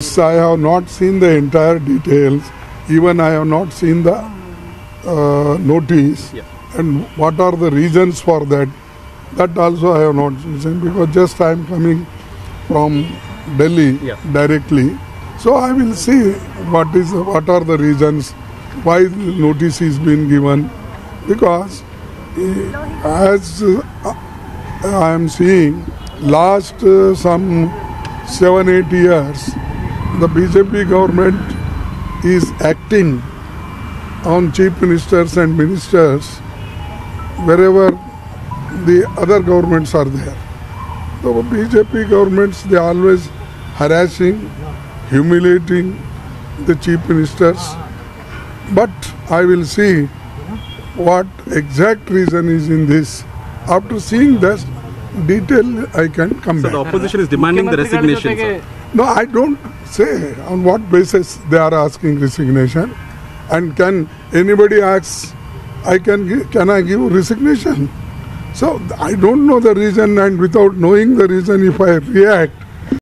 I have not seen the entire details. Even I have not seen the uh, notice. Yeah. And what are the reasons for that? That also I have not seen because just I am coming from Delhi Yeah. directly. So I will see what is what are the reasons why the notice is being given because eh, as uh, I am seeing last uh, some seven eight years the BJP government is acting on chief ministers and ministers wherever the other governments are there. The BJP governments they are always harassing, humiliating the chief ministers. But I will see what exact reason is in this. After seeing this detail, I can come So the opposition is demanding the resignation. sir. No, I don't say on what basis they are asking resignation. And can anybody ask, I can give, can I give resignation? So I don't know the reason, and without knowing the reason, if I react,